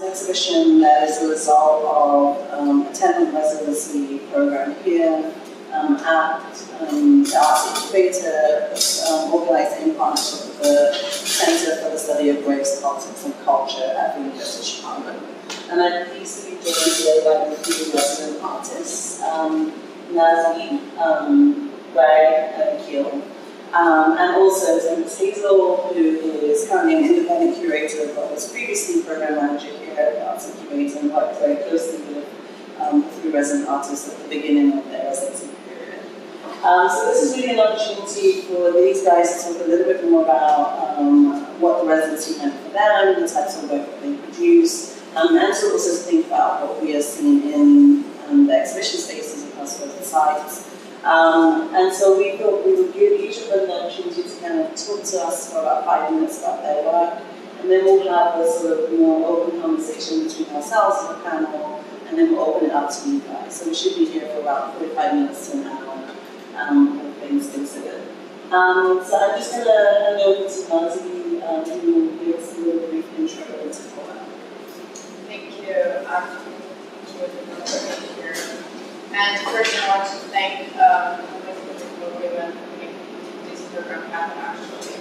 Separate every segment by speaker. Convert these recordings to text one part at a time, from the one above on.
Speaker 1: exhibition that is a result of um, a tenant residency program here um, at um, the Arts Incubator, um, organised in partnership with the Centre for the Study of Race, Politics and Culture at the University of Chicago. And I'm pleased to be joined today by the three resident artists, um, Nazi, um, Ray, and Keel. Um, and also Tempestt Hazel, who is currently an independent curator but was previously program manager here at Arts Incubator and worked very closely with um, three resident artists at the beginning of their residency period. Um, so this is really an opportunity for these guys to talk a little bit more about um, what the residency meant for them, the types of work that they produce, um, and to also think about what we are seeing in um, the exhibition spaces across both sites. Um, and so we thought we would give each of them the opportunity to kind of talk to us for about five minutes about their work, and then we'll have a sort of more open conversation between ourselves and the panel, and then we'll open it up to you guys. So we should be here for about 45 minutes to an hour, um, all things considered. Um, so I'm just going to hand over to Nazi, um, who will give us a little brief intro into Koa.
Speaker 2: Thank you. Here. And first, I want to thank um, the women who this program happen. Actually,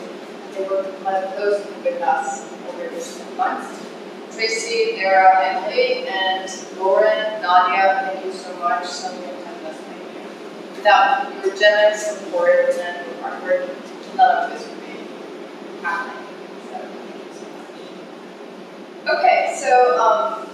Speaker 2: they worked closely with us over these months. Tracy, Dara, Emily, and Lauren, Nadia, thank you so much. So many times, thank you. Without your generous support and your hard work, none of this would be happening. So thank you so much. Okay, so um,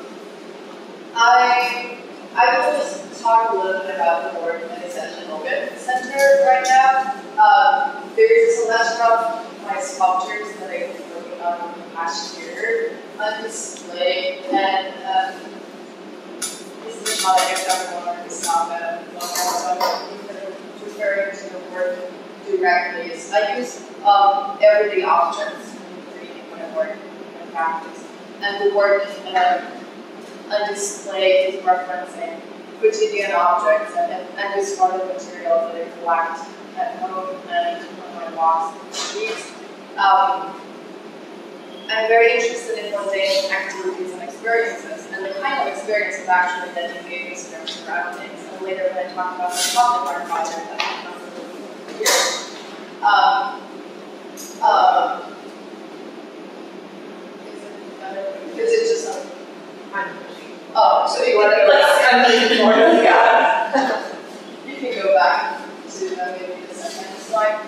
Speaker 2: I I will just talk a little bit about the Work and Extension Logan Center right now. Um, there is a selection of my sculptures that I've working on last year on display, and um, this is how I everyone to stop at so I'm referring to the work directly. Is I use um, everyday objects creating my work and practice, and the work um, on display is referencing quotidian objects and, and discarded materials that I collect at home and on my walks the streets. Um, I'm very interested in mundane activities and experiences, and the kind of experiences actually that engage in their surroundings. And later when I talk about the public art project, that a little. Um, um, is it, is it just a of Oh, so you want to go back? I'm looking more yeah. you can go back to uh, maybe the second slide.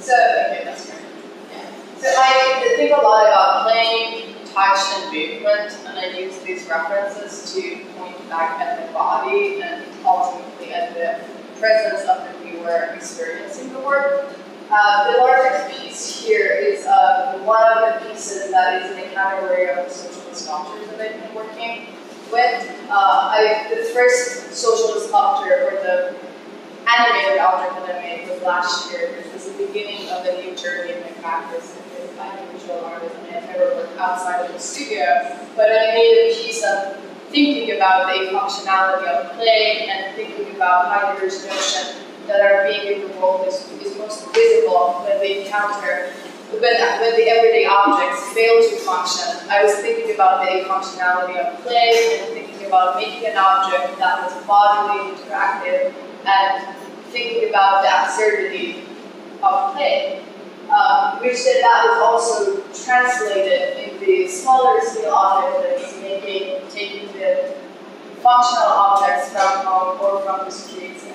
Speaker 2: So, okay, that's great. Yeah. So I think a lot about playing, touch, and movement, and I use these references to point back at the body and ultimately at the presence of the viewer experiencing the work. Uh, the largest piece here is uh, one of the pieces that is in the category of social sculptures that I've been working with. Uh, I, the first social sculpture, or the animated object that I made was last year. This is the beginning of a new journey in my practice I'm visual artist and I've worked outside of the studio. But I made a piece of thinking about the functionality of play and thinking about Heidegger's notion that are being in the world is, is most visible when they encounter, when, when the everyday objects fail to function. I was thinking about the functionality of play and thinking about making an object that was bodily interactive and thinking about the absurdity of play. Um, which then that was also translated in the smaller scale object that is making, taking the functional objects from home or from the streets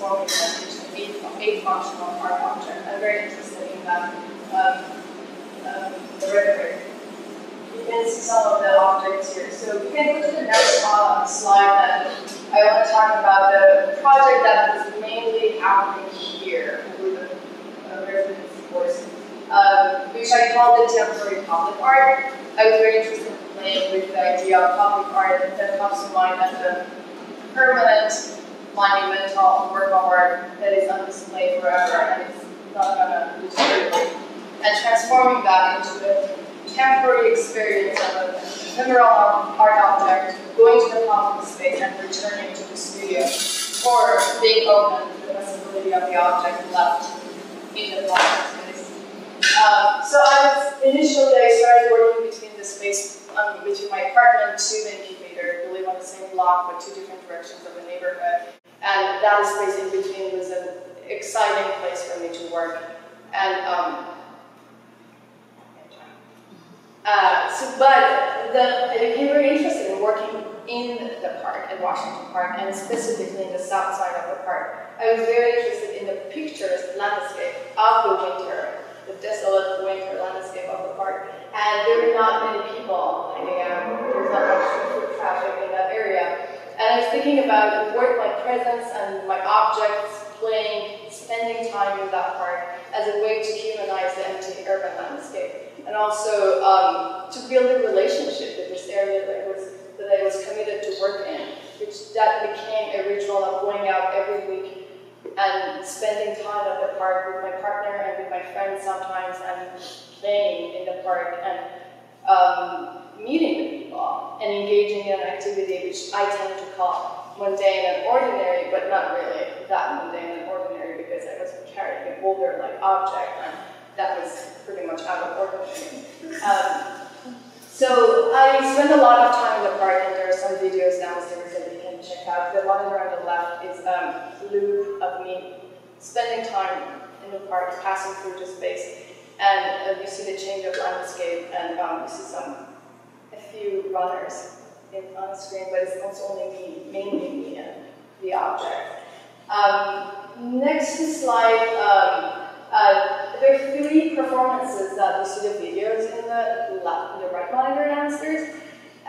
Speaker 2: transforming them into a, functional art object. I'm very interested in that um, um, rhetoric. You can see some of the objects here. So we can go to the next uh, slide that I want to talk about the project that is mainly happening here with the residency course, uh, which I call the temporary public art. I was very interested in playing with the idea of public art that comes to mind as a permanent monumental work of art that is on display forever and is not to disappear. And transforming that into a temporary experience of an ephemeral art object, going to the public space and returning to the studio, or being open to the possibility of the object left in the public space. Um, so I was, initially I started working between the space, um, between my apartment to the incubator, we live on the same block but two different directions of the neighborhood. And that space in between was an exciting place for me to work. And um, uh, so, but the, became very interested in working in the park, in Washington Park, and specifically in the south side of the park. I was very interested in the picturesque landscape of the winter, the desolate winter landscape of the park. And there were not many people hanging out. There was not much traffic in that area. And I was thinking about work, my presence and my objects, playing, spending time in that park as a way to humanize the empty urban landscape. And also um, to build a relationship with this area that I was that I was committed to work in, which that became a ritual of going out every week and spending time at the park with my partner and with my friends sometimes and playing in the park and um, meeting people and engaging in an activity which I tend to call mundane and ordinary, but not really that mundane and ordinary because I was carrying a boulder-like object and that was pretty much out of ordinary. Um, so I spent a lot of time in the park, and there are some videos downstairs that you can check out. The one on the left is um, a loop of me spending time in the park, passing through the space, and uh, you see the change of landscape, and um, you see some few runners in, on screen, but it's also only me, mainly me and the object. Um, next slide. Um, uh, there are three performances that the videos in the, left, the right monitor downstairs.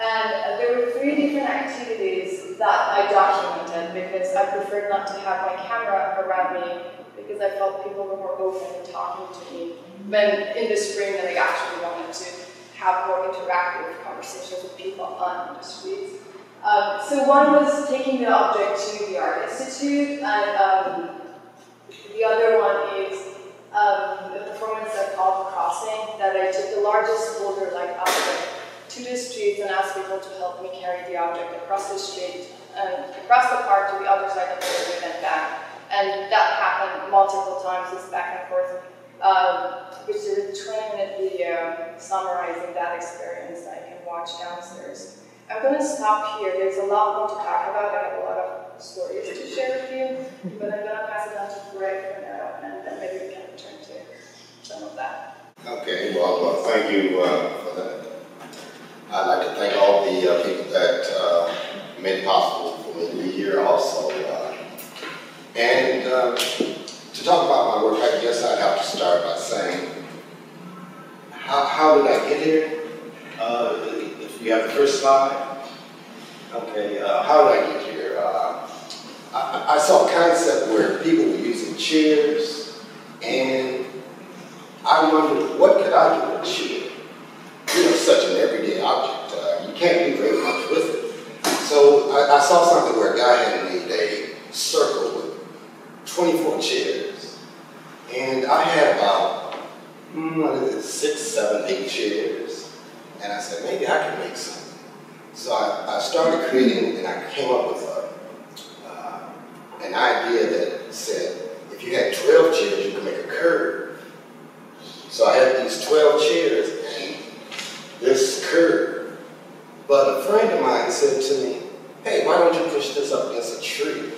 Speaker 2: And uh, there were three different activities that I documented because I preferred not to have my camera around me because I felt people were more open and talking to me. When in the spring, that I actually wanted to have more interactive conversations with people on the streets. Um, so one was taking the object to the Art Institute, and um, the other one is um, the performance I called Crossing, that I took the largest boulder-like object to the street and asked people to help me carry the object across the street and across the park to the other side of the building and back. And that happened multiple times, this back and forth, um, which is a 20-minute video summarizing that experience that I can watch downstairs. I'm going to stop here. There's a lot more to talk about. I have a lot of stories to share with you, but I'm going to pass it on to Greg for now, and then maybe we can return to some of that.
Speaker 3: Okay, well, well thank you uh, for that. I'd like to thank all the uh, people that uh, made it possible for me to be here also. Uh, and uh, to talk about my work, I guess I'd have to start by saying, how, how did I get here? Uh, if you have the first slide. Okay, how did I get here? I, I saw a concept where people were using chairs and I wondered, what could I do with a chair? You know, such an everyday object. Uh, you can't do very much with it. So I, I, saw something where a guy had made a circle with 24 chairs. And I had about, hmm, what is it, six, seven, eight chairs. And I said, maybe I can make some. So I, I started creating, and I came up with a, uh, an idea that said, if you had 12 chairs, you could make a curve so I had these 12 chairs and this curve. But a friend of mine said to me, hey, why don't you push this up against a tree?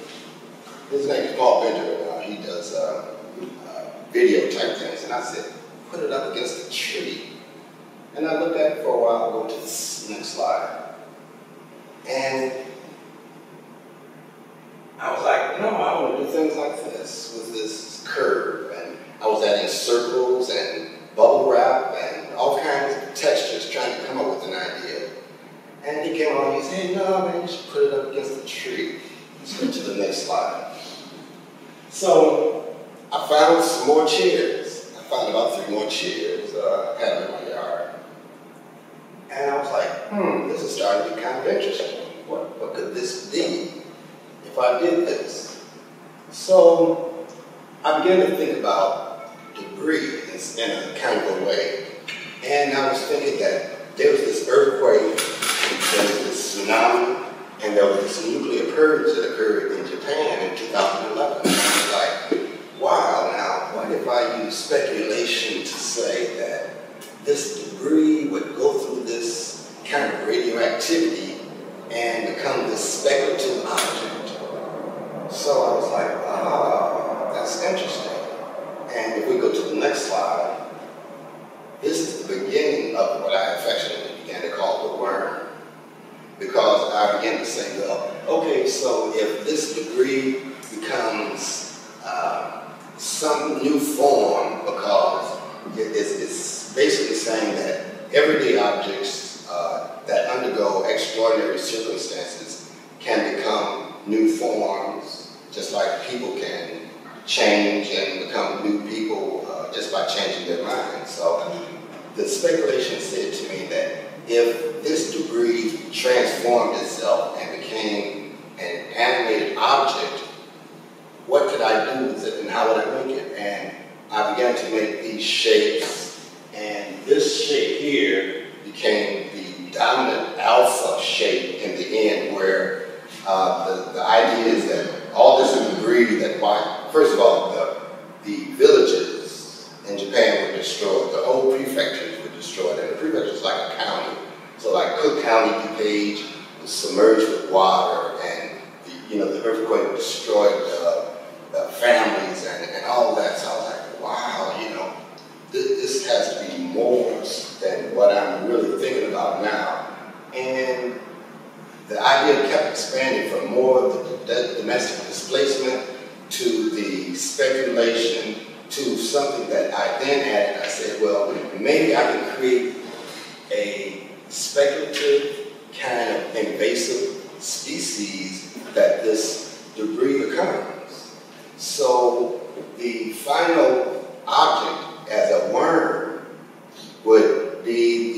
Speaker 3: His name is Paul Benjamin. Uh, he does uh, video type things. And I said, put it up against a tree. And I looked at it for a while, go to the next slide. And I was like, no, I want to do things like this with this curve. And I was adding circles and bubble wrap and all kinds of textures trying to come up with an idea. And he came on and he said, no, man, you should put it up against the tree. Let's go to the next slide. So I found some more chairs. I found about three more chairs uh, in my yard. And I was like, hmm, this is starting to be kind of interesting. What, what could this be if I did this? So I began to think about debris in a kind of a way. And I was thinking that there was this earthquake, there was this tsunami, and there was this nuclear purge that occurred in Japan in 2011. I was like, now, what if I use speculation to say that this debris would go through this kind of radioactivity and become this speculative object. So I was like, ah, that's interesting. And if we go to the next slide, this is the beginning of what I affectionately began to call the worm. Because I began to say, well, okay, so if this debris becomes uh, some new form, because it's, it's, basically saying that everyday objects uh, that undergo extraordinary circumstances can become new forms, just like people can change and become new people uh, just by changing their minds. So the speculation said to me that if this debris transformed itself and became an animated object, what could I do with it and how would I make it? And I began to make these shapes, and this shape here became the dominant alpha shape in the end, where uh, the, the idea is that all this debris that, first of all, the, the villages in Japan were destroyed, the whole prefectures were destroyed, and the prefecture is like a county. So like Cook County, DuPage was submerged with water, and the, you know the earthquake destroyed the families and, and all that. So I was like, wow, you know, this, this has to be more than what I'm really thinking about now. And the idea kept expanding from more of the domestic displacement to the speculation to something that I then added. I said, well, maybe I can create a speculative kind of invasive species that this debris becomes. So the final object as a worm would be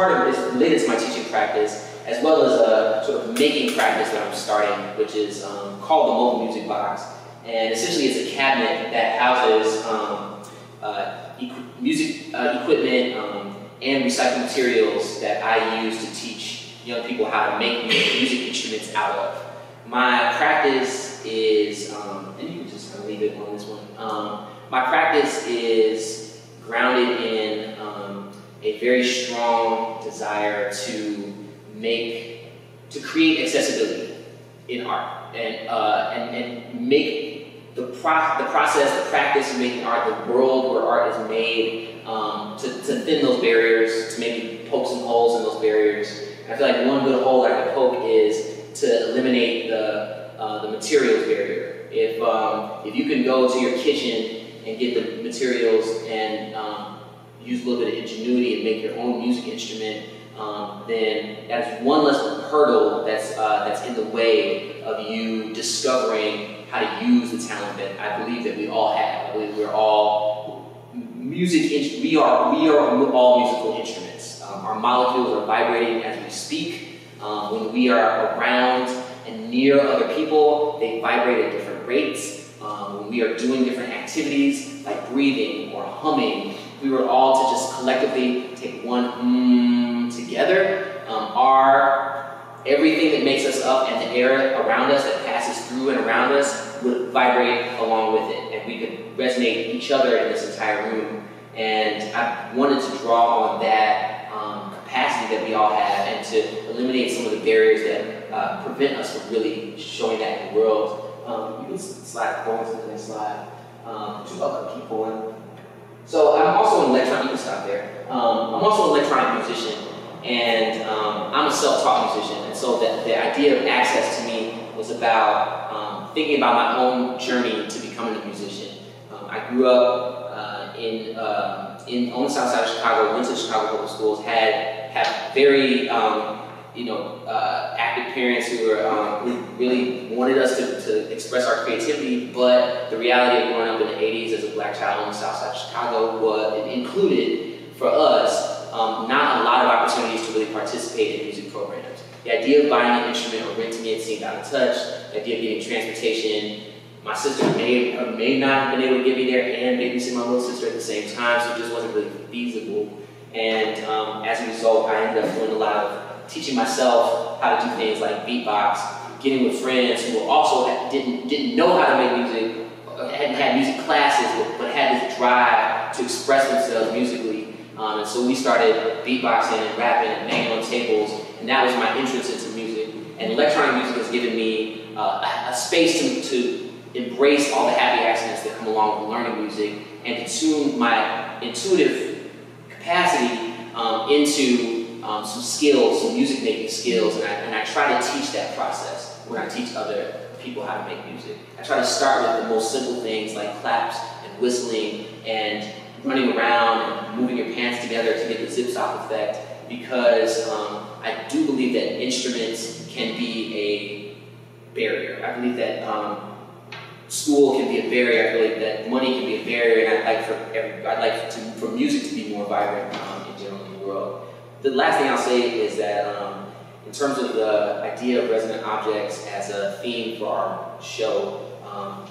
Speaker 4: part of, is related to my teaching practice, as well as a sort of making practice that I'm starting, which is um, called the Mobile Music Box. And essentially it's a cabinet that houses um, uh, music uh, equipment um, and recycled materials that I use to teach young people how to make music instruments out of. My practice is, um, and you can just leave it on this one. Um, my practice is grounded in a very strong desire to make, to create accessibility in art and, uh, and, and make the, pro- the process, the practice of making art, the world where art is made, um, to, to thin those barriers, to maybe poke some holes in those barriers. And I feel like one good hole that I can poke is to eliminate the, uh, the materials barrier. If, um, if you can go to your kitchen and get the materials and um, use a little bit of ingenuity and make your own music instrument, um, then that's one less hurdle that's, uh, that's in the way of you discovering how to use the talent that I believe that we all have. I believe we're all music, we are, we are all musical instruments. Um, our molecules are vibrating as we speak. Um, when we are around and near other people, they vibrate at different rates. Um, when we are doing different activities, like breathing or humming, we were all to just collectively take one mm together. Um, our everything that makes us up and the air around us that passes through and around us would vibrate along with it, and we could resonate each other in this entire room. And I wanted to draw on that um, capacity that we all have and to eliminate some of the barriers that uh, prevent us from really showing that in the world. Um, you can slide forward to the next slide. Um, to uh, keep going. So I'm also an electronic, you can stop there. Um, I'm also an electronic musician, and um, I'm a self-taught musician. And so the, the idea of access to me was about um, thinking about my own journey to becoming a musician. Um, I grew up uh, in, uh, in on the south side of Chicago, went to Chicago public schools, had have very um, you know, uh, active parents who were um, who really wanted us to, to express our creativity, but the reality of growing up in the 80s as a black child in the south side of Chicago was included for us um, not a lot of opportunities to really participate in music programs. The idea of buying an instrument or renting it seemed out of touch. The idea of getting transportation. My sister may or may not have been able to get me there and babysit my little sister at the same time, so it just wasn't really feasible. And um, as a result, I ended up doing a lot of teaching myself how to do things like beatbox, getting with friends who also didn't didn't know how to make music, hadn't had music classes, but, had this drive to express themselves musically. Um, and so we started beatboxing and rapping and banging on tables, and that was my entrance into music. And electronic music has given me uh, a, a, space to, to embrace all the happy accidents that come along with learning music and to tune my intuitive capacity um, into um, some skills, some music making skills, and I, and I try to teach that process when I teach other people how to make music. I try to start with the most simple things like claps and whistling and running around and moving your pants together to get the zip stop effect because um, I do believe that instruments can be a barrier. I believe that um, school can be a barrier. I believe that money can be a barrier, and I'd like for every, I'd like to, for music to be more vibrant um, in general in the world. The last thing I'll say is that um, in terms of the idea of resonant objects as a theme for our show, um,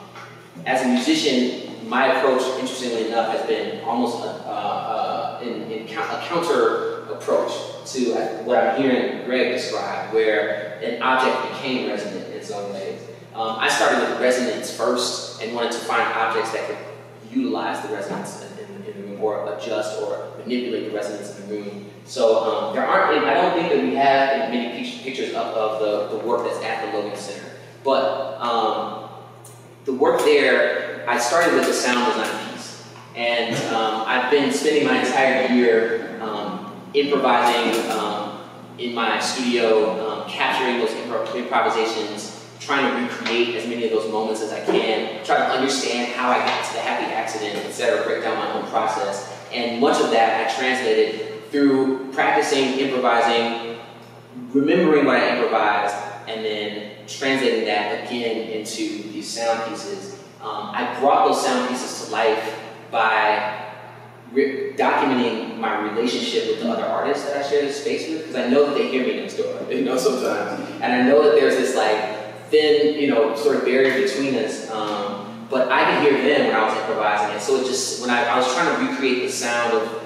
Speaker 4: as a musician, my approach, interestingly enough, has been almost a, uh, uh, in, in a counter approach to what I'm hearing Greg describe, where an object became resonant in own ways. Um, I started with resonance first and wanted to find objects that could utilize the resonance or adjust or manipulate the resonance in the room so um, there aren't, I don't think that we have many pictures of, of the, the work that's at the Logan Center. But um, the work there, I started with a sound design piece. And um, I've been spending my entire year um, improvising um, in my studio, um, capturing those improv improvisations, trying to recreate as many of those moments as I can, try to understand how I got to the happy accident, et cetera, break down my own process. And much of that I translated through practicing, improvising, remembering what I improvised, and then translating that again into these sound pieces. Um, I brought those sound pieces to life by documenting my relationship with the other artists that I share this space with, because I know that they hear me next door, you know, sometimes. And I know that there's this like thin, you know, sort of barrier between us. Um, but I could hear them when I was improvising, and so it just when I, I was trying to recreate the sound of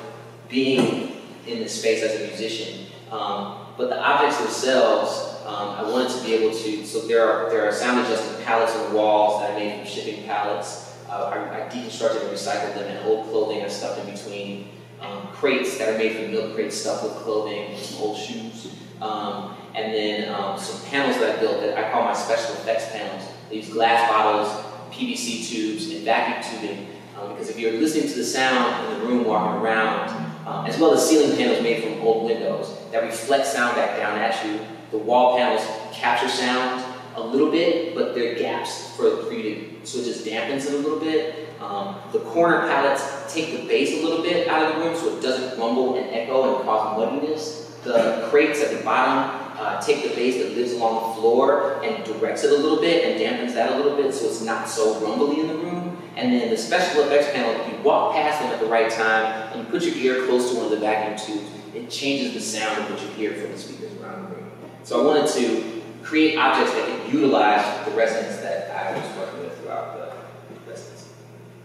Speaker 4: being in this space as a musician. Um, but the objects themselves, um, I wanted to be able to, so there are, there are sound adjusting pallets on the walls that I made from shipping pallets. Uh, I, I, deconstructed and recycled them, and old clothing I stuffed in between. Um, crates that are made from milk crates stuffed with clothing and some old shoes. Um, and then um, some panels that I built that I call my special effects panels. They use glass bottles, PVC tubes, and vacuum tubing. Um, because if you're listening to the sound in the room walking around, um, as well as ceiling panels made from old windows that reflect sound back down at you. The wall panels capture sound a little bit, but there are gaps for, for you to, so it just dampens it a little bit. Um, the corner palettes take the bass a little bit out of the room so it doesn't rumble and echo and cause muddiness. The crates at the bottom uh, take the bass that lives along the floor and directs it a little bit and dampens that a little bit so it's not so rumbly in the room. And then the special effects panel, if you walk past them at the right time and you put your ear close to one of the vacuum tubes, it changes the sound of what you hear from the speakers around the room. So I wanted to create objects that can utilize the resonance that I was working with throughout the residency.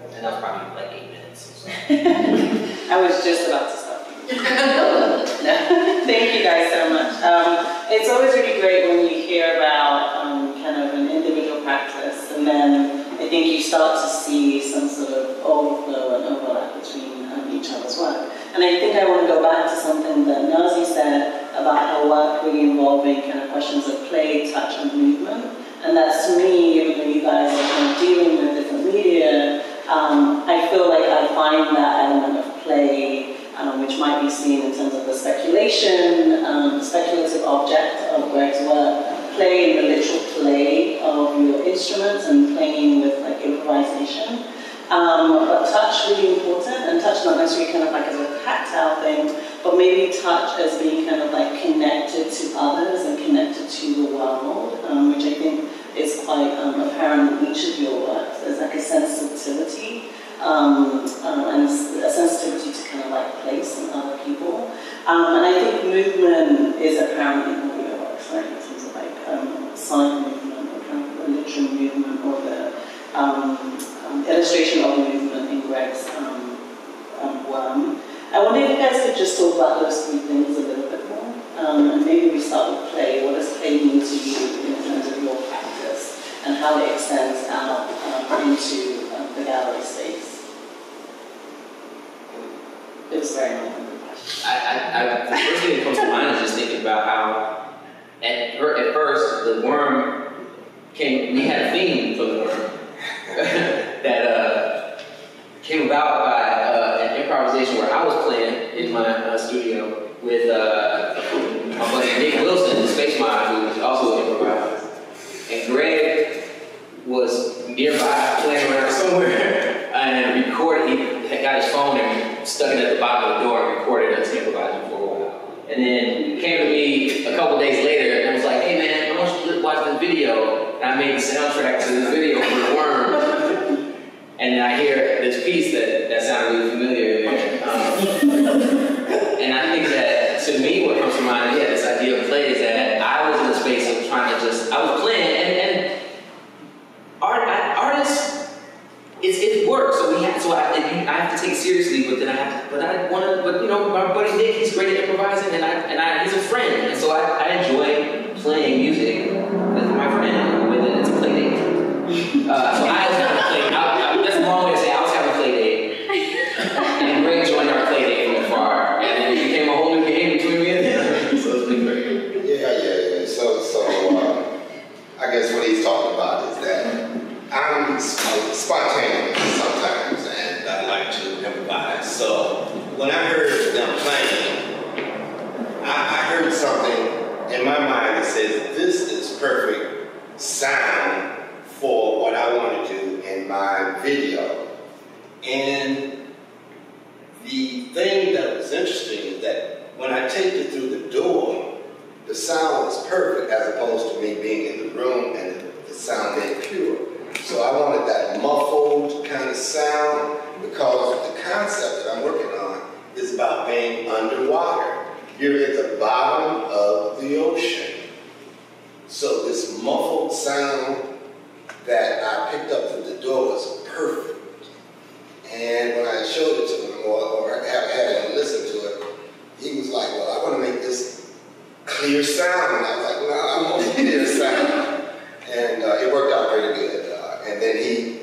Speaker 4: And that was probably like eight minutes.
Speaker 1: I was just about to stop. Thank you guys so much. Um, it's always really great when you hear about um, kind of an individual practice and then I think you start to see some sort of overflow and overlap between um, each other's work. And I think I want to go back to something that Nazi said about her work really involving kind of questions of play, touch, and movement. And that's to me, though you guys are kind of dealing with different media, um, I feel like I find that element of play, um, which might be seen in terms of the speculation, um, speculative object of Greg's work, play in the literal play of your instruments and playing with like improvisation. Um, but touch really important, and touch not necessarily kind of like as a tactile thing, but maybe touch as being kind of like connected to others and connected to the world, um, which I think is quite um, apparent in each of your works. There's like a sensitivity um, um, and a sensitivity to kind of like place and other people. Um, and I think movement is apparent in all your works, right? In terms of like um, sonic movement or kind of literal movement or the um, illustration of movement in Greg's worm. I wonder if you guys could just talk about those three things a little bit more. And maybe we start with play. What does play mean to you in terms of your practice and how it extends out um, into um, the gallery space? It was very.
Speaker 4: I, I, I, the first thing that comes to mind is just thinking about how, at, at first, the worm came, we had a theme for the worm that uh, came about by uh, an improvisation where I was playing in my uh, studio with uh, my buddy Nick Wilson, the space mod, who was also an improviser. And Greg was nearby playing around somewhere and recorded, he got his phone and stuck it at the bottom of the door and recorded us improvising for a while. And then he came to me a couple days later and was like, hey man, I want you to watch this video. And I made the soundtrack to this video for the worm. and I hear this piece that, that sounded really familiar. Um, and I think that to me what comes to mind, yeah, this idea of play is that I was in a space of trying to just, I was playing and, and art, I, artists, it's, works. So we have, so I, I have to take seriously, but then I have to, but I want to, but you know, my buddy Nick, he's great at improvising, and I, and I, he's a friend, and so I, I enjoy playing music with my friend, with it, it's a play date. Uh, so I was having a play, I, I, that's a long way to say I was having a play date, and Greg joined our play date from afar, and then it became a whole new game between me and him. so it's been great.
Speaker 3: Yeah, yeah, yeah. So, so uh, I guess what he's talking about is that I'm sp- spontaneous sometimes, and I like to improvise. So when I heard them playing, I, I heard something in my mind that says this is perfect sound for what I want to do in my video. And the thing that was interesting is that when I take you through the door, the sound was perfect as opposed to me being in the room and the sound being pure. So I wanted that muffled kind of sound because the concept that I'm working on is about being underwater. You're at the bottom of the ocean. So this muffled sound that I picked up through the door was perfect. And when I showed it to him or, or had, him listen to it, he was like, well, I want to make this clear sound. And I was like, no, I want clear sound. And uh, it worked out pretty good. Uh, and then he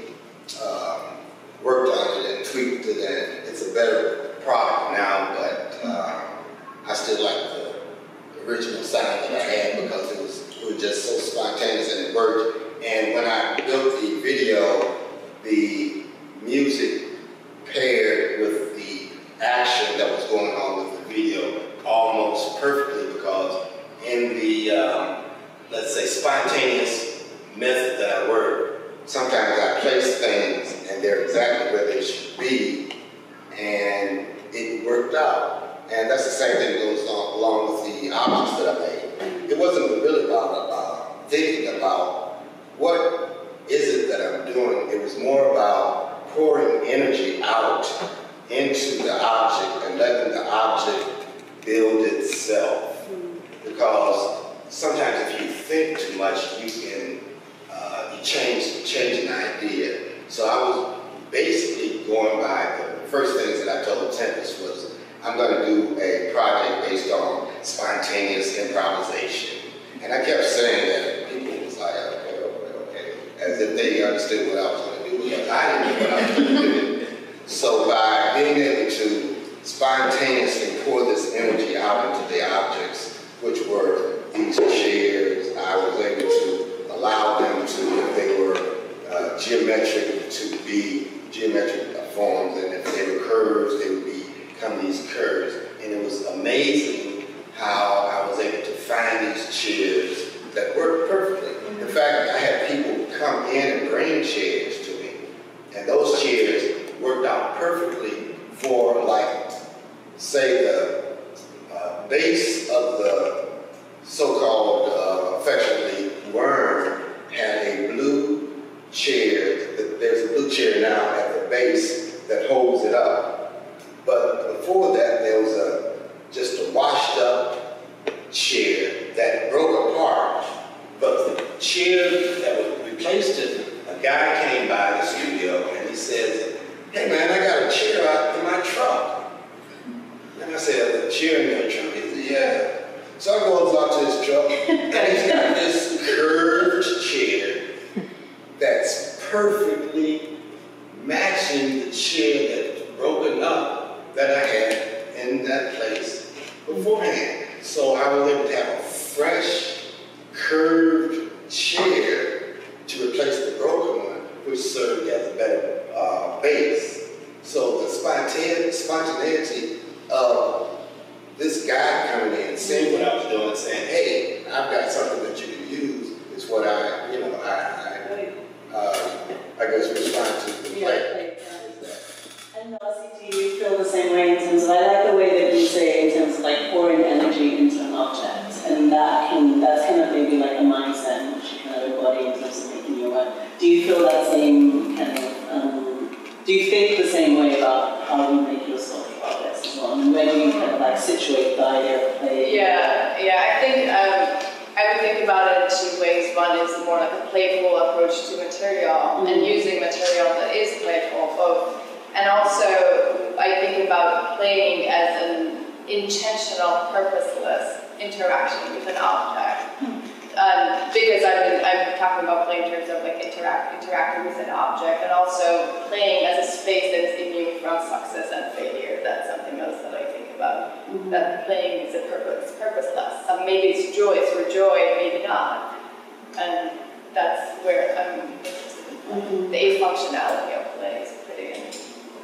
Speaker 3: functionality of is
Speaker 2: pretty.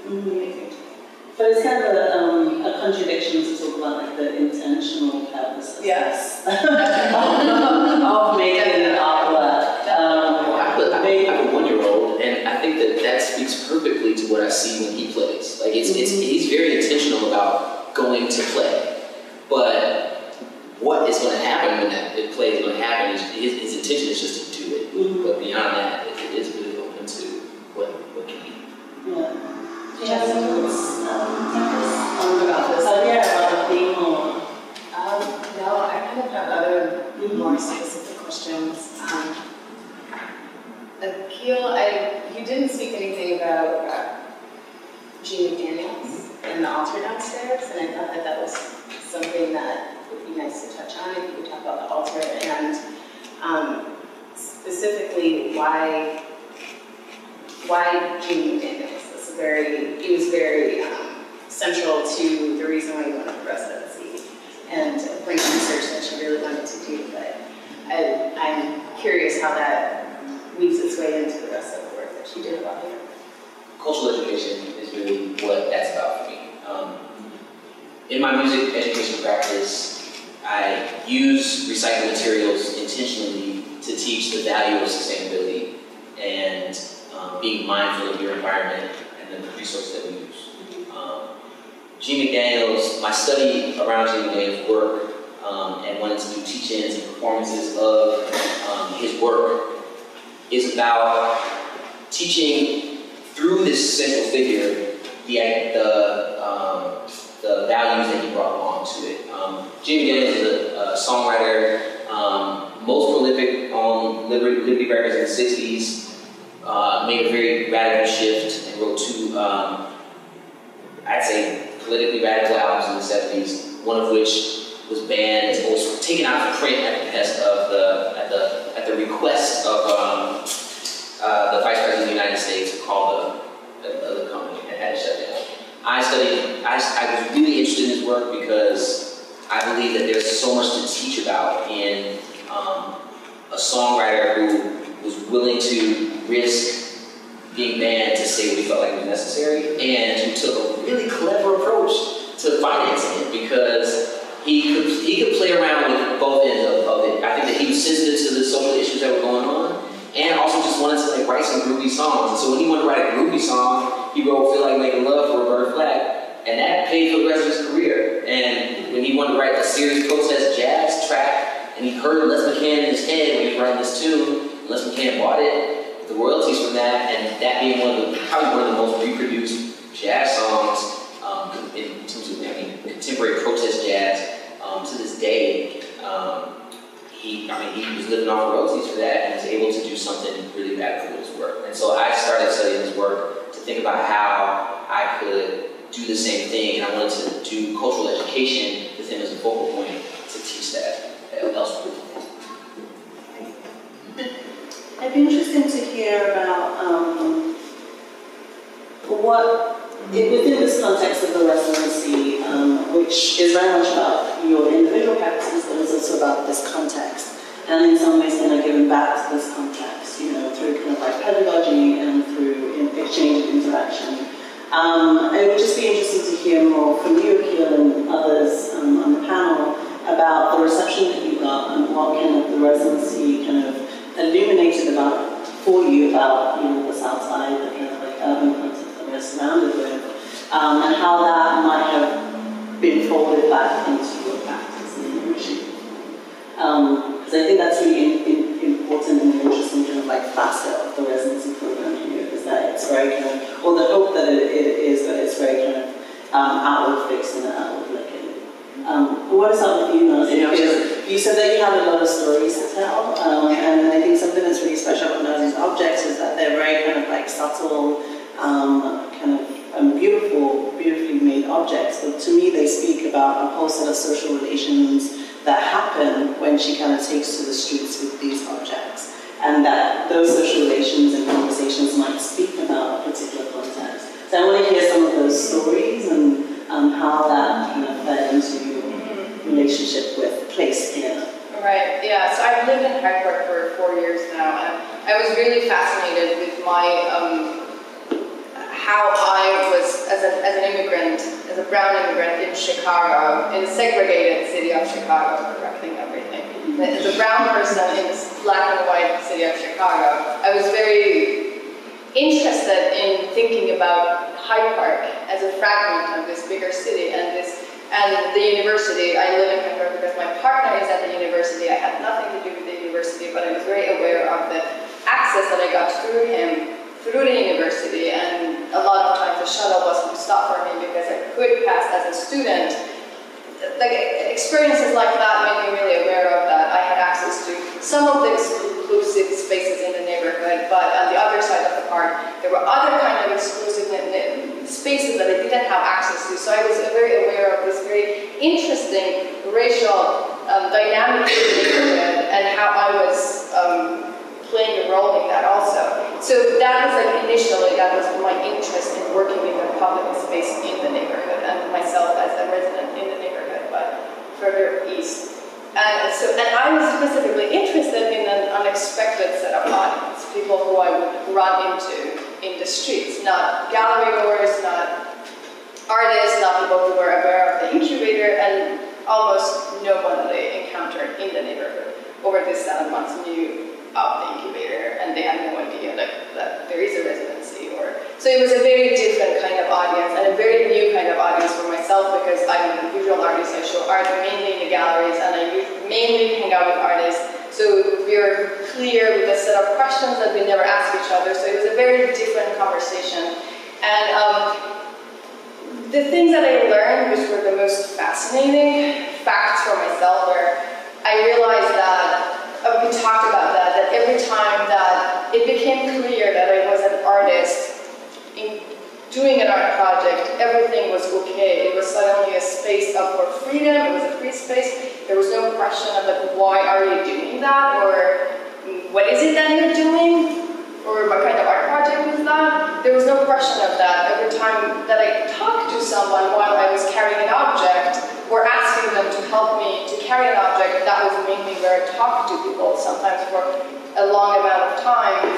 Speaker 2: Mm-hmm.
Speaker 1: But it's kind of a, um, a contradiction to Blend, like the intentional purpose. Yes. of, making an opera. Um,
Speaker 4: I have a, a one-year-old, and I think that that speaks perfectly to what I see when he plays. Like it's, mm -hmm. it's mm-hmm. he's very intentional about going to play, but what is going to happen when that play is going to happen? His, his intention is just to do it,
Speaker 1: mm -hmm.
Speaker 4: but beyond that,
Speaker 5: Just uh,
Speaker 4: made a very radical shift and wrote two, um, I'd say, politically radical albums in the 70s, one of which was banned was taken out of print at the behest of the, at the, at the request of um, uh, the Vice President of the United States, called the, the, the company and had it shut down. I studied, I, I was really interested in his work because I believe that there's so much to teach about in um, a songwriter who was willing to risk being banned to say what he felt like was necessary and who took a really clever approach to financing it because he could, he could play around with both ends of, of it. I think that he was sensitive to the social issues that were going on and also just wanted to like write some groovy songs. And so when he wanted to write a groovy song, he wrote Feel Like Making Love for Roberta Flack. And that paid for the rest of his career. And when he wanted to write a serious protest jazz track, and he heard Les McCann in his head when he was writing this tune, Les McCann bought it, the royalties from that, and that being one of the, probably one of the most reproduced jazz songs um, in terms of I mean, contemporary protest jazz um, to this day. Um, he, I mean, he was living off royalties for that and was able to do something really radical with his work. And so I started studying his work to think about how I could do the same thing, and I wanted to do cultural education with him as a focal point to teach that elsewhere.
Speaker 1: It'd be interesting to hear about um, what, within this context of the residency, um, which is very much about your individual practices, but it's also about this context. And in some ways, kind of giving back to this context, you know, through kind of like pedagogy and through exchange and interaction. Um, it would just be interesting to hear more from you, Aquil, and others um, on the panel about the reception that you got and what kind of the residency kind of illuminated about for you about you know the South Side, the kind of like urban context that we're surrounded with, um, and how that might have been folded back into your practice and enriching. Because I think that's really in, in, important and interesting kind of like facet of the residency program here is that it's very kind of, or the hope that it, it is that it's very kind of um, outward fixed and outward looking. Um, what is up with you, Nancy?
Speaker 4: Yeah,
Speaker 1: you said that you had a lot of stories to tell, um, and I think something that's really special about Nancy's objects is that they're very kind of like subtle, um, kind of um, beautiful, beautifully made objects. But to me, they speak about a whole set of social relations that happen when she kind of takes to the streets with these objects, and that those social relations and conversations might speak about a particular context. So I want to hear some of those stories and um, how that kind of fed into relationship with place here.
Speaker 2: Right, yeah, so I've lived in Hyde Park for four years now, and I was really fascinated with my, um, how I was, as, a, as an immigrant, as a brown immigrant in Chicago, in the segregated city of Chicago, correcting everything. As a brown person in this black and white city of Chicago, I was very interested in thinking about Hyde Park as a fragment of this bigger city and this and the university. I live in Park because my partner is at the university. I had nothing to do with the university, but I was very aware of the access that I got through him through the university. And a lot of times the shuttle wasn't stop for me because I could pass as a student. Like experiences like that made me really aware of that. I had access to some of the exclusive spaces in the neighborhood, but on the other side of the park, there were other kind of exclusive spaces that I didn't have access to. So I was very aware of this very interesting racial um, dynamic in the neighborhood and how I was um, playing a role in that also. So that was like initially, that was my interest in working in the public space in the neighborhood and myself as a resident in the neighborhood, but further east. And so, and I was specifically interested in an unexpected set of audience, people who I would run into in the streets, not gallery goers, not artists, not people who were aware of the incubator, and almost no one they encountered in the neighborhood over these seven months knew of the incubator, and they had no idea that, that there is a residency. Or so it was a very different kind of audience and a very new kind of audience for myself because I'm a visual artist. I show art mainly in the galleries and I mainly hang out with artists. So we were clear with a set of questions that we never asked each other. So it was a very different conversation. And um, the things that I learned, which were the most fascinating facts for myself, were I realized that uh, we talked about that, that every time that it became clear that I was an artist doing an art project, everything was okay. It was suddenly a space of for freedom, it was a free space. There was no question of like, why are you doing that? Or what is it that you're doing? Or what kind of art project is that? There was no question of that. Every time that I talked to someone while I was carrying an object, or asking them to help me to carry an object, that was mainly where I talked to people, sometimes for a long amount of time.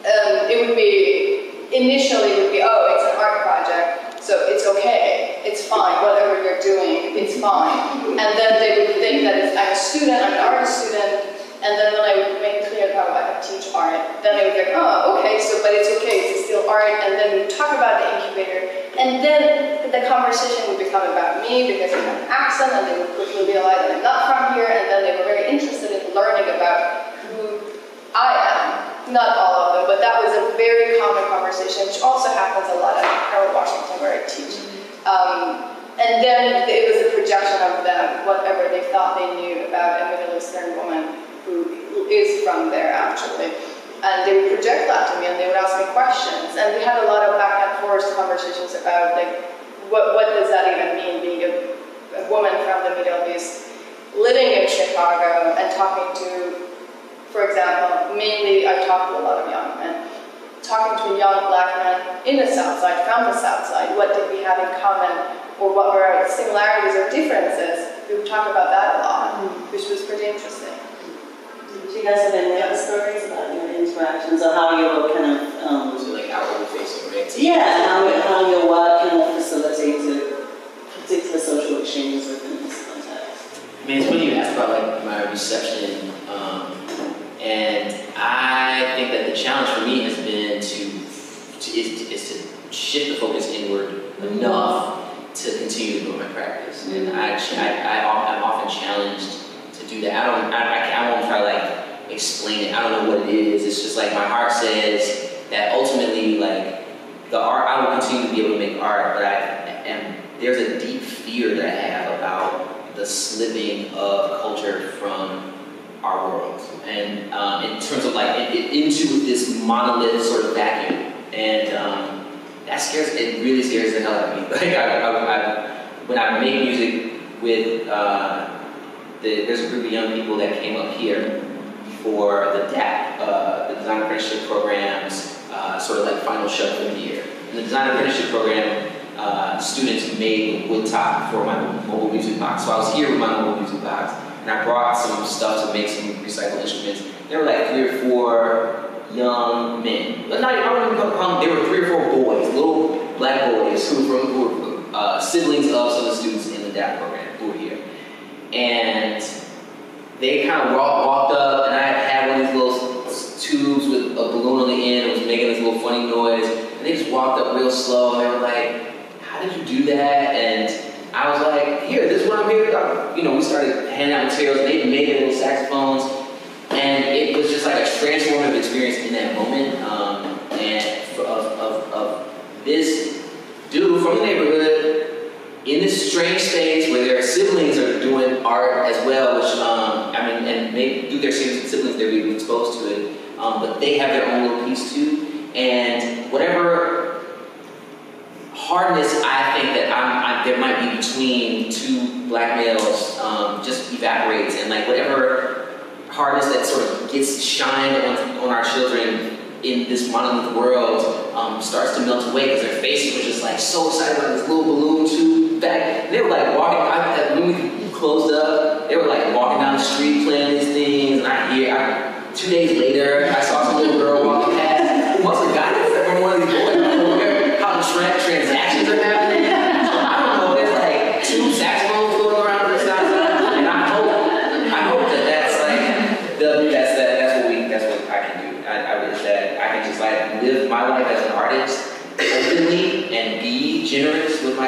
Speaker 2: Um, it would be, initially it would be, oh, it's an art project, so it's okay, it's fine, whatever you're doing, it's fine. And then they would think that I'm a student, I'm an art student, and then when I would make clear how I teach art, then they would like, oh, okay, so, but it's okay, it's still art, and then we talk about the incubator, and then the conversation would become about me because I have an accent, and they would quickly realize that I'm not from here, and then they were very interested in learning about who I am. Not all of them, but that was a very common conversation, which also happens a lot at Harold Washington where I teach. Um, and then it was a projection of them, whatever they thought they knew about a Middle Eastern woman who is from there actually. And they would project that to me and they would ask me questions. And we had a lot of back and forth conversations about like, what, what does that even mean being a, a woman from the Middle East living in Chicago and talking to, for example, mainly I talked to a lot of young men, talking to young black men in the South Side, from the South Side, what did we have in common or what were our similarities or differences? We would talk about that a lot, which was pretty interesting.
Speaker 1: Do you guys have any other stories about your interactions or how your kind of, um,
Speaker 4: So like outward facing, right?
Speaker 1: yeah, how, how your work kind of facilitated particular social exchanges within this context?
Speaker 4: I mean, it's funny you asked about like my reception, um, and I think that the challenge for me has been to, to is, is to shift the focus inward enough to continue to grow my practice. And I, I, I, I'm often challenged to do that. I don't, I, I, I won't try to like explain it. I don't know what it is. It's just like my heart says that ultimately, like the art, I will continue to be able to make art, but I, and there's a deep fear that I have about the slipping of culture from our world, and um, in terms of like it, it, into this monolith sort of vacuum, and um, that scares it really scares the hell out of me. Like I, I, I, when I make music with uh, the, there's a group of young people that came up here for the DAP, uh, the Design Apprenticeship Program's uh, sort of like final show for the year. In the Design Apprenticeship Program, uh, students made wood top for my mobile music box. So I was here with my mobile music box, and I brought some stuff to make some recycled instruments. There were like three or four young men. But not, I don't even them, they were three or four boys, little black boys who were, who were uh, siblings of some of the students in the DAP program who were here. And they kind of walk, walked up, and I had one of these little tubes with a balloon on the end. It was making this little funny noise. And they just walked up real slow, and they were like, "How did you do that?" And I was like, "Here, this is what I'm here." You know, we started handing materials. They made little saxophones, and it was just like a transformative experience in that moment. Um, and for, of, of, of this dude from the neighborhood in this strange space where their siblings are doing art as well, which um, I mean, and maybe through their siblings they're being exposed to it, um, but they have their own little piece too. And whatever hardness I think that I'm, I, there might be between two black males um, just evaporates, and like whatever hardness that sort of gets shined on, on our children in this monolith world um, starts to melt away because their faces were just like so excited about this little balloon tube back. They were like walking, I, when we closed up, they were like walking down the street playing these things. And I hear, I, two days later, I saw some little girl walking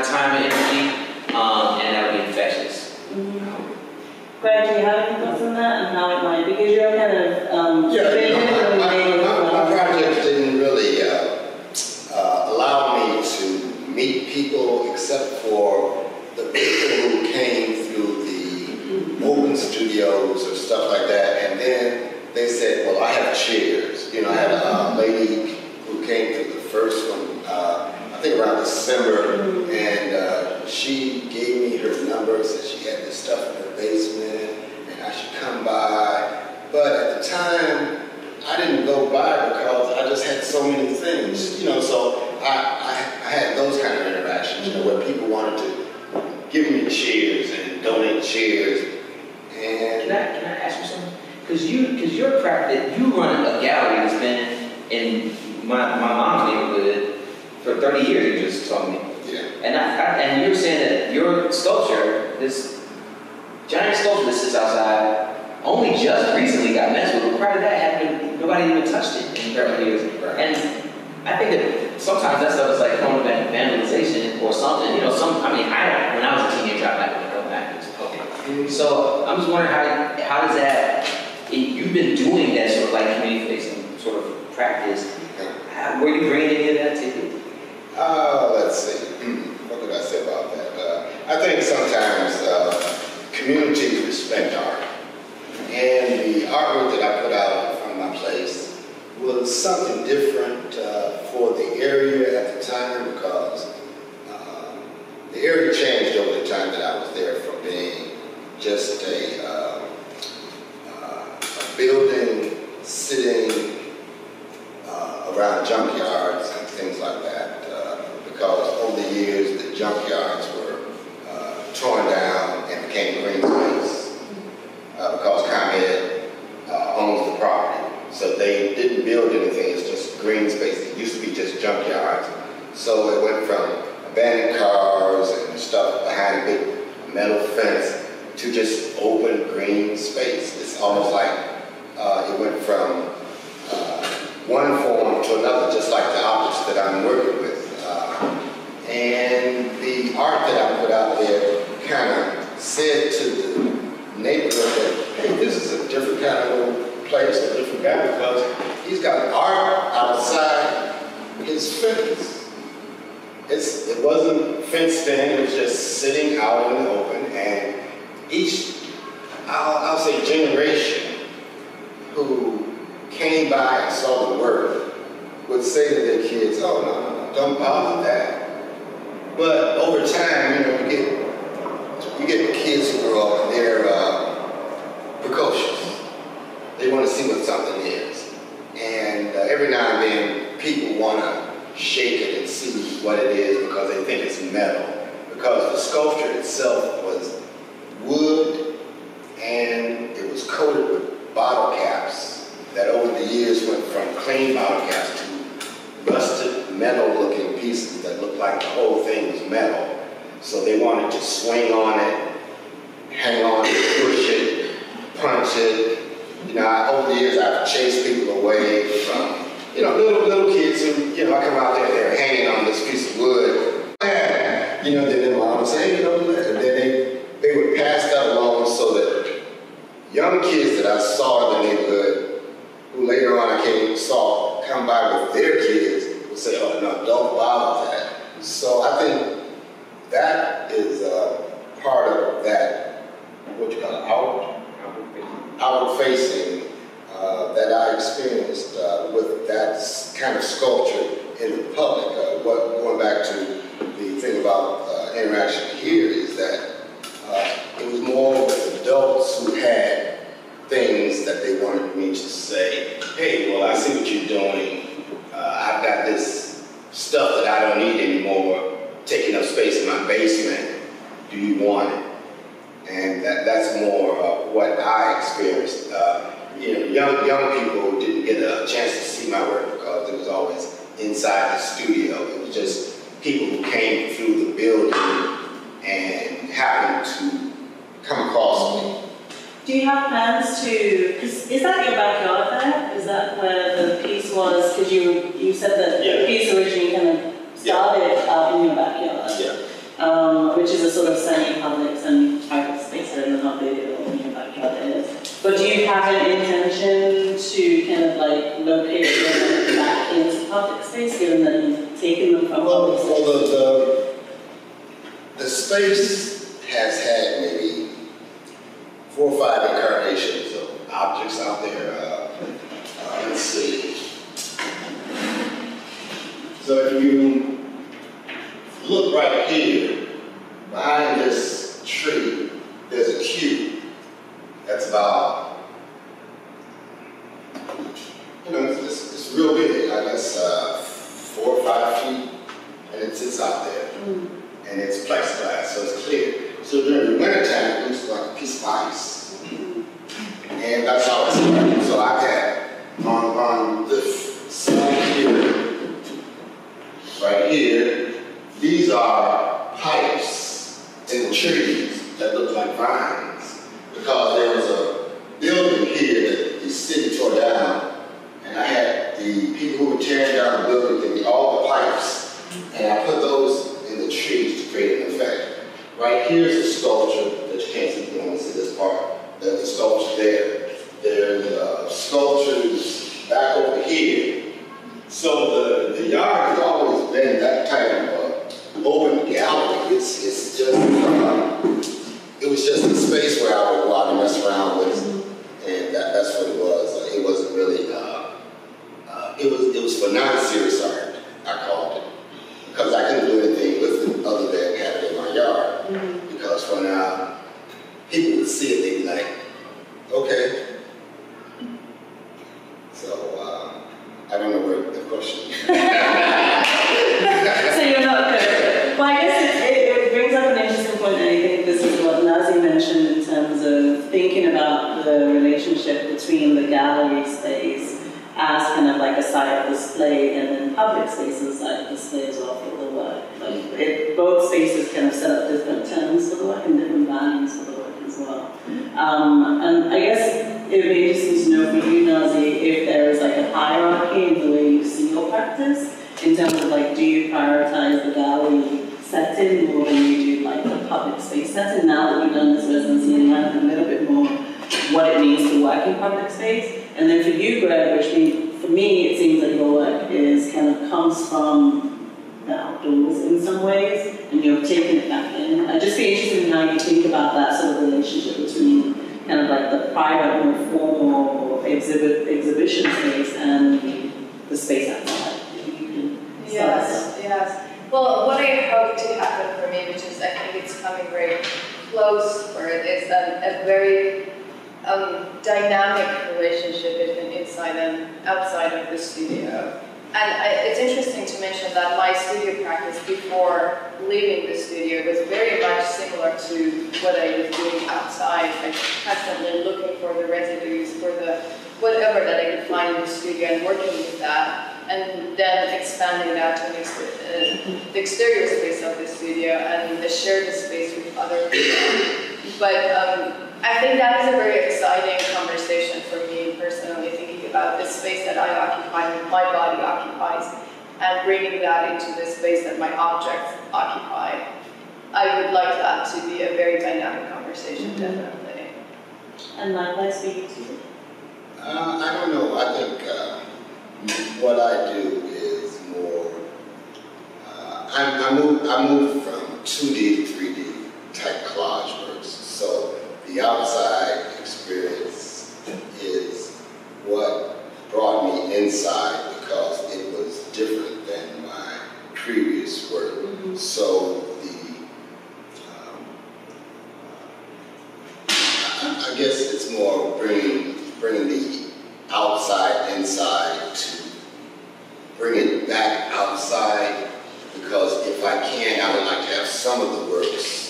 Speaker 4: time and energy, um, and that would be infectious. Mm-hmm. Greg, do you have any thoughts on that and how it might? Because you're kind of um, yeah, you know, my, my, my, project didn't really uh, uh, allow me to meet people except for the people who came through the mm-hmm. open
Speaker 3: studios or stuff like that, and then they said, "Well, I have chairs." You know, I had a lady who came through the first one. Uh, think around December, and uh, she gave me her number, said she had this stuff in her basement, and I should come by. But at the time, I didn't go by because I just had so many things, you know, so I, I, I had those kind of interactions, you know, where people wanted to give me chairs and donate chairs.
Speaker 4: Can
Speaker 3: And
Speaker 4: I, can I ask you something? Because you, because your practice, you run a gallery that's been in my, my mom's neighborhood for 30 years, you just told me.
Speaker 3: yeah,
Speaker 4: And I, I, and you're saying that your sculpture, this giant sculpture that sits outside, only just recently got messed with. But prior to that, hadn't nobody even touched it in 30 years. And I think that sometimes that stuff is like form of vandalization or something. You know, some. I mean, I when I was a teenager, I like to go back and okay. Mm-hmm. So I'm just wondering how how does that? You've been doing that sort of like community facing sort of practice. How, were you bringing any of that to?
Speaker 3: Uh, let's see. Hmm, What did I say about that? Uh, I think sometimes uh, communities respect art. And the artwork that I put out from my place was something different uh, for the area at the time because uh, the area changed over the time that I was there from being just a, uh, uh, a building sitting uh, around junkyards and things like that, uh, because over the years, the junkyards were uh, torn down and became green space, uh, because ComEd uh, owns the property. So they didn't build anything, it's just green space. It used to be just junkyards. So it went from abandoned cars and stuff behind a big metal fence to just open green space. It's almost like uh, it went from one form to another, just like the objects that I'm working with. Uh, and the art that I put out there kind of said to the neighborhood that, hey, this is a different kind of place, a different guy, because he's got art outside his fence. It's, it wasn't fenced in, it was just sitting out in the open, and each, I'll, I'll say generation, who came by and saw the work would say to their kids, oh, no, don't bother that. But over time, you know, you get, you get kids who grow up and they're uh, precocious. They want to see what something is. And uh, every now and then, people want to shake it and see what it is because they think it's metal. Because the sculpture itself was wood and it was coated with bottle caps that over the years went from clean bottle caps to rusted metal looking pieces that looked like the whole thing was metal. So they wanted to swing on it, hang on it, push it, punch it. You know, I, over the years I've chased people away from, you know, little little kids who, you know, I come out there, they're hanging on this piece of wood. Yeah. You know, then their mom would say, you know, and then they, they would pass that along so that young kids that I saw in the neighborhood, later on I came saw come by with their kids, would say, oh, no, don't bother that. So I think that is uh, part of that, what you call it, out, outward facing uh, that I experienced uh, with that kind of sculpture in the public. Uh, what, going back to the thing about uh, interaction here is that uh, it was more with adults who had things that they wanted me to say, hey, well, I see what you're doing. Uh, I've got this stuff that I don't need anymore taking up space in my basement. Do you want it? And that, that's more uh, what I experienced. Uh, you know, young, young people didn't get a chance to see my work because it was always inside the studio. It was just people who came through the building and happened to come across me.
Speaker 1: Do you have plans to, because is that your backyard there? Is that where the piece was? Because you, you said that
Speaker 3: Yeah.
Speaker 1: the piece originally kind of started out in your backyard.
Speaker 3: Yeah.
Speaker 1: Um, which is a sort of semi-public, semi-private space, I don't know how big your backyard is. But do you have an intention to kind of like locate them back into public space, given that you've taken them from
Speaker 3: Well, well, the, the, the space has had four or five incarnations of objects out there. Uh, uh, let's see. So if you look right here, my when people would see it, they'd be like, okay,
Speaker 1: space that
Speaker 2: I occupy, that my body occupies, and bringing that into the space that my objects occupy. I would like that to be a very dynamic conversation, mm -hmm. definitely.
Speaker 1: let's speak to you?
Speaker 3: Uh, I don't know. I think uh, what I do is more. Uh, I, I move. I move from 2D to 3D type collage works. So the outside experience inside because it was different than my previous work. Mm-hmm. So the, um, I, I guess it's more bringing bringing the outside inside to bring it back outside because if I can, I would like to have some of the works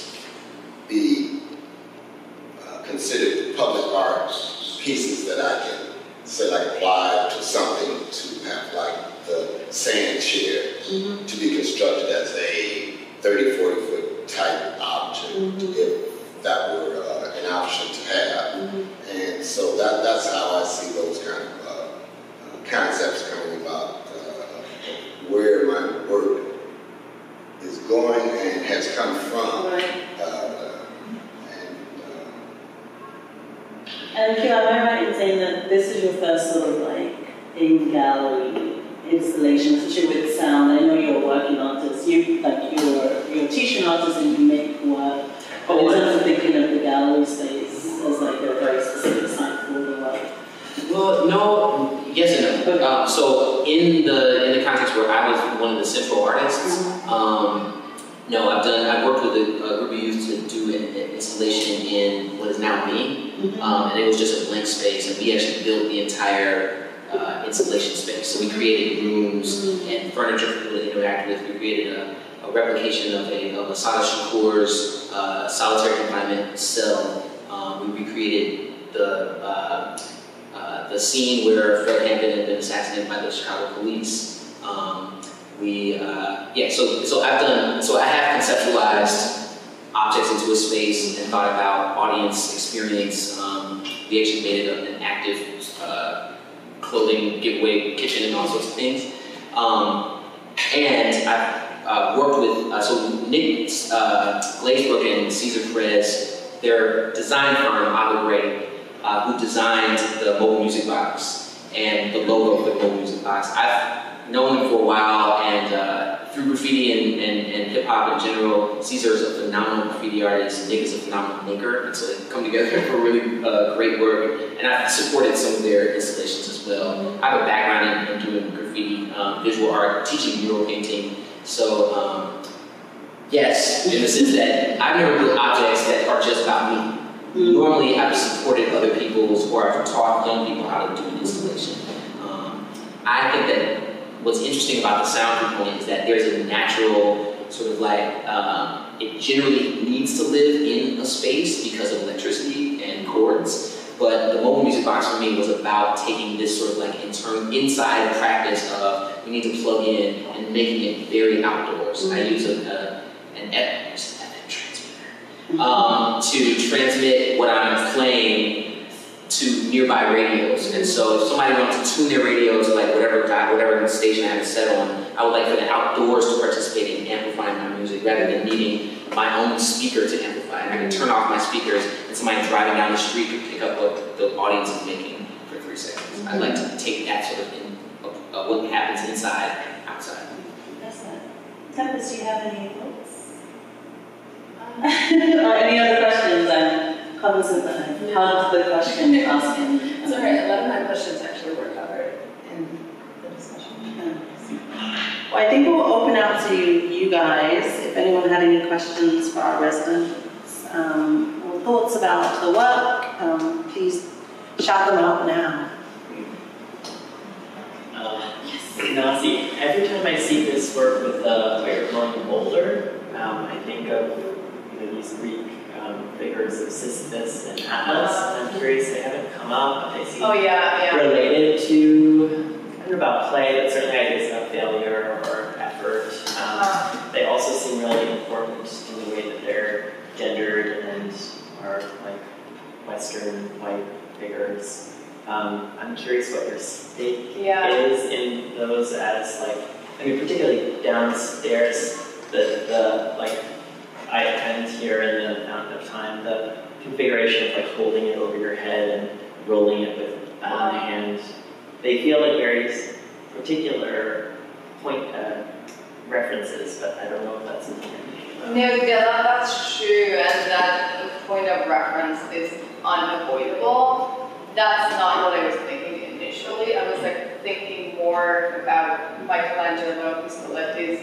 Speaker 1: first sort of like in gallery installation, especially with sound. I know you're a working artist. You like you're you're teaching artists. and you make work. But in terms of thinking of the gallery space as like a very specific site for the work. Well, no, yes and no.
Speaker 4: Uh, so in the in the context where I was one of the central artists, mm-hmm. um, no, I've done I've worked with a, a group of youth to do an, an installation in what is now me, um, and it was just a blank space, and we actually built the entire uh, installation space. So we created rooms and furniture for people to interact with. We created a, a replication of a of Assata Shakur's uh, solitary confinement cell. Um, we recreated the uh, uh, the scene where Fred Hampton had been assassinated by the Chicago police. Um, we uh, yeah, so so I've done so I have conceptualized objects into a space and thought about audience experience. Um, we actually made it an active uh, clothing giveaway kitchen and all sorts of things. Um, and I've uh, worked with, uh, so Nick uh, Glazebrook and Cesar Perez, their design firm, Ava Gray, uh, who designed the mobile music box and the logo of the mobile music box. I've known them for a while, and uh, through graffiti and, and, and hip hop in general, Caesar is a phenomenal graffiti artist, Nick is a phenomenal maker, and so they come together for really uh, great work. And I've supported some of their installations as well. I have a background in, in doing graffiti, um, visual art, teaching mural painting, so um, yes, in the sense that I've never built objects that are just about me. Normally, I've supported other people's, or I've taught young people how to do an installation. Um, I think that what's interesting about the sound component is that there's a natural sort of like um, it generally needs to live in a space because of electricity and cords. But the mobile music box for me was about taking this sort of like intern inside practice of we need to plug in and making it very outdoors. I use a, a an FM transmitter um, to transmit what I'm playing to nearby radios. And so if somebody wants to tune their radios to like whatever whatever station I have it set on, I would like for the outdoors to participate in amplifying my music rather than needing my own speaker to amplify. And I can turn off my speakers and somebody driving down the street could pick up what the audience is making for three seconds. I'd like to take that sort of what happens inside, and outside.
Speaker 6: That's it. Tempestt, do you have any thoughts? or any other questions? I'm cognizant that I held the question asking.
Speaker 5: It's all right, a lot of my questions actually were covered in the discussion.
Speaker 6: Well, I think we'll open out to you guys, if anyone had any questions for our residents, um, or thoughts about the work, um, please shout them out now.
Speaker 7: Um, Nasi, every time I see this work with the Where Going Boulder, um, I think of you know, these Greek um, figures of Sisyphus and Atlas. I'm curious, they haven't come up, but they seem
Speaker 2: Oh, yeah, yeah.
Speaker 7: related to, I don't know about play, but certainly ideas about failure or effort. Um,
Speaker 2: Uh,
Speaker 7: they also seem really important in the way that they're gendered and are like Western white figures. Um, I'm curious what your stake
Speaker 2: Yeah.
Speaker 7: is in those as like, I mean, particularly downstairs, the, the like, I and here in the Mountain of Time, the configuration of like holding it over your head and rolling it with one
Speaker 2: Uh-huh.
Speaker 7: They feel like very particular point uh, references, but I don't know if that's something about.
Speaker 2: No, yeah, that, that's true, and that the point of reference is unavoidable. That's not what I was thinking initially. I was like thinking more about Michelangelo Pistoletto's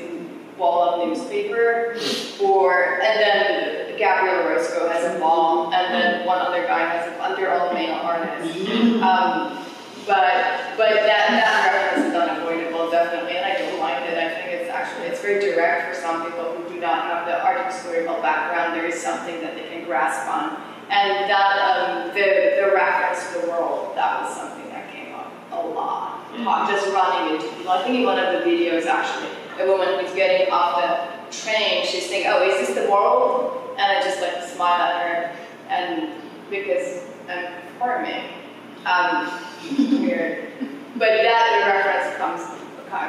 Speaker 2: wall of newspaper, or and then Gabriel Orozco has a ball, and then one other guy has a. They're all male artists. Um, but but that that reference is unavoidable, definitely, and I don't mind it. I think it's actually it's very direct for some people who do not have the art historical background. There is something that they can grasp on, and that um, the the reference to the world that was something that came up a lot. Uh, Just running into people. I think in one of the videos actually, a woman who's getting off the train, she's saying, "Oh, is this the world?" And I just like smile at her, and because I'm performing. Um, weird. But that reference comes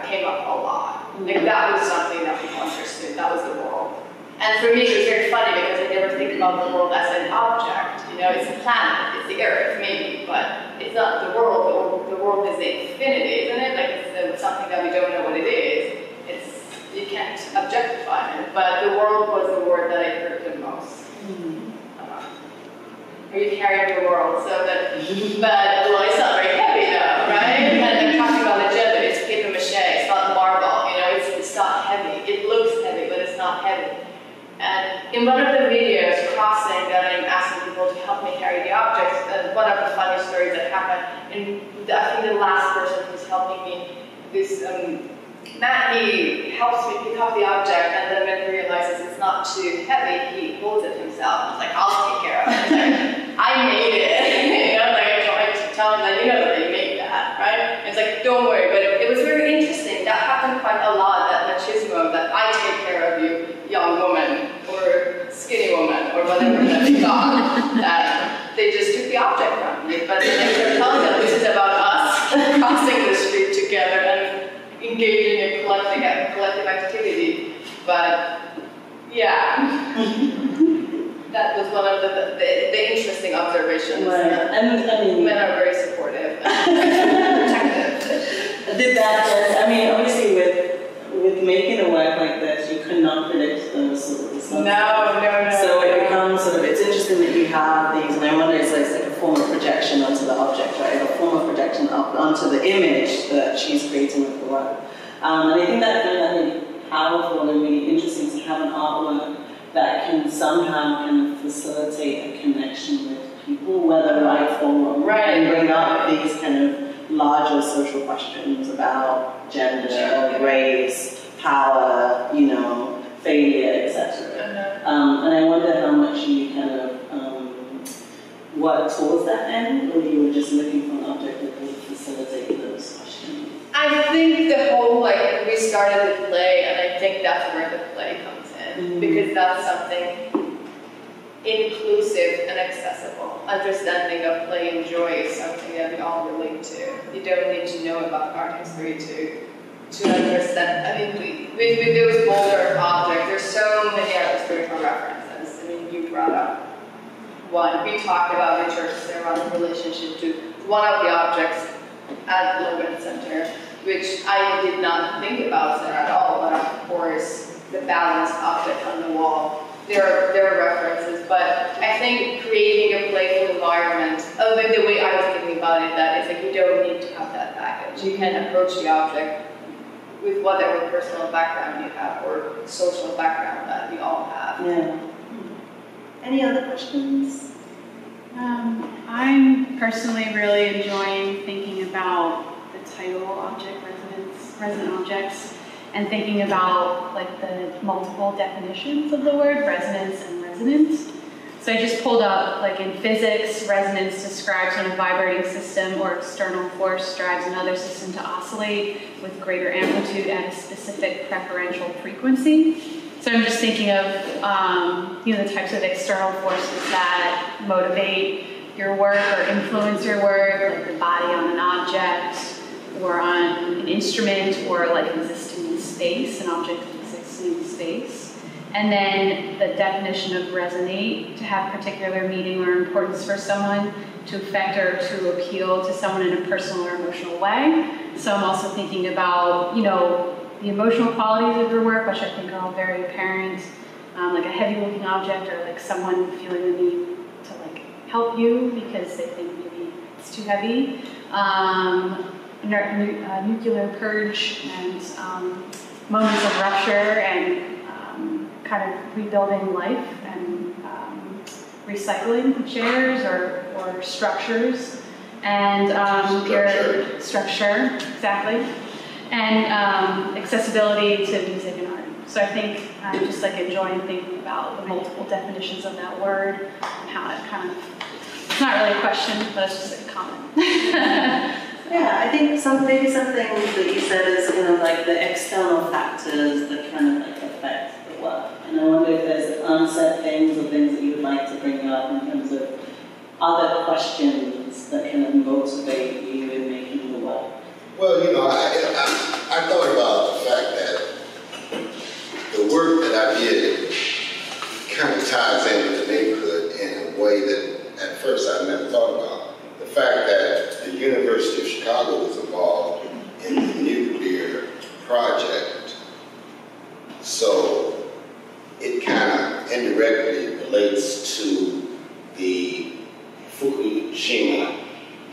Speaker 2: came up a lot. Like that was something that people understood. That was the world. And for me, it was very funny because I never think about the world as an object. You know, it's a planet, it's the Earth, maybe, but it's not the world. The, the world is the infinity, isn't it? Like it's something that we don't know what it is can't objectify it, but the world was the word that I heard the most. Mm -hmm. uh, we carried the world, so that, but well, it's not very heavy though, right? Mm-hmm. And they're talking about the but it's paper mache, it's not marble, you know, it's, it's not heavy. It looks heavy, but it's not heavy. And in one of the videos, crossing, that I'm asking people to help me carry the objects, and one of the funny stories that happened, and I think the last person who's helping me, this um, Matt, he helps me pick up the object, and then when he realizes it's not too heavy, he holds it himself. He's like, I'll take care of it. Like, I made it. you know, like I try to tell him that you know that I made that, right? It's like, don't worry. But it was very interesting. That happened quite a lot at Machismo, that I take care of you, young woman, or skinny woman, or whatever that they got. that they just took the object from me. But then they're telling them this is about us crossing the street together engaging in collective, collective activity. But yeah, that was one of the, the, the interesting observations.
Speaker 1: Right, and I mean.
Speaker 2: Men are very supportive and protective.
Speaker 1: Did that, I mean, obviously with, with making a work like this, you could not predict those sort of results.
Speaker 2: No, no, no.
Speaker 1: So it becomes sort of, it's interesting that you have these, and I wonder it's like, it's like a form of projection onto the object, right? A form of projection up onto the image that she's creating with the work. Um, and I think that kind of really powerful and really interesting to have an artwork that can somehow kind of facilitate a connection with people, whether right or wrong,
Speaker 2: Right.
Speaker 1: and bring up these kind of larger social questions about gender, race, power, you know, failure, etc. towards that end, or you were just looking for an object that would facilitate those questions.
Speaker 2: I think the whole like we started the play, and I think that's where the play comes in
Speaker 1: Mhm.
Speaker 2: because that's something inclusive and accessible. Understanding of play and joy is something that we all relate to. You don't need to know about art history to to understand. I mean, we, with, with those Boulder objects, there's so many other spiritual references. I mean, you brought up one. We talked about Richard Serra's relationship to one of the objects at the Logan Center, which I did not think about there at all, but of course, the balanced object on the wall. There are, there are references, but I think creating a playful environment, oh, the, the way I was thinking about it, that it's like you don't need to have that baggage. You can approach the object with whatever personal background you have or social background that we all have.
Speaker 1: Yeah. Any other questions?
Speaker 8: Um, I'm personally really enjoying thinking about the title object residence, resident objects, and thinking about like the multiple definitions of the word resonance and resonance. So I just pulled up, like in physics, resonance describes when a vibrating system or external force drives another system to oscillate with greater amplitude at a specific preferential frequency. So I'm just thinking of, um, you know, the types of external forces that motivate your work or influence your work, like the body on an object or on an instrument or like existing in space, an object existing in space. And then the definition of resonate, to have particular meaning or importance for someone, to affect or to appeal to someone in a personal or emotional way. So I'm also thinking about, you know, the emotional qualities of your work, which I think are all very apparent, um, like a heavy-looking object or like someone feeling the need to like help you because they think maybe it's too heavy. Um, uh, nuclear purge and um, moments of rupture and um, kind of rebuilding life and um, recycling chairs or, or structures. And um, your structure exactly and um, accessibility to music and art. So I think I'm just like enjoying thinking about the multiple definitions of that word and how it kind of, it's not really a question, but it's just a comment.
Speaker 1: Yeah, I think some, maybe something that you said is kind of like the external factors that kind of like affect the work. And I wonder if there's unsaid things or things that you would like to bring up in terms of other questions that kind of motivate you in making the work.
Speaker 3: Well, you know, I, I, I thought about the fact that the work that I did kind of ties in with the neighborhood in a way that at first I never thought about. The fact that the University of Chicago was involved in the nuclear project, so it kind of indirectly relates to the Fukushima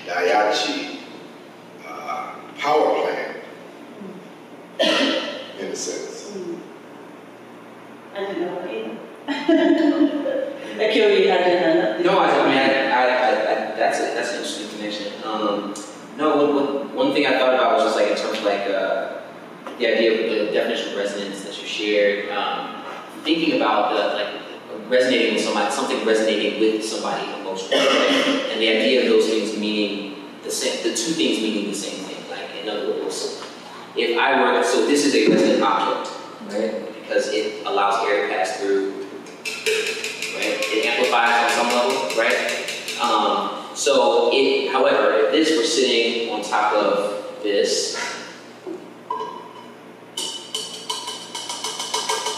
Speaker 3: Daiichi power plant, in a sense.
Speaker 1: I didn't know that either. Aquil, you had your hand up.
Speaker 4: No, I, I mean, I, that's a, that's an interesting connection. Um, no, one, one, one thing I thought about was just like in terms of like uh, the idea of the definition of resonance that you shared. Um, thinking about the like resonating with somebody, something resonating with somebody emotionally, right? and the idea of those things meaning the same, the two things meaning the same thing. Like in other if I were so this is a resonant object, right? Because it allows air to pass through, right? It amplifies on some level, right? Um, so it, however, if this were sitting on top of this,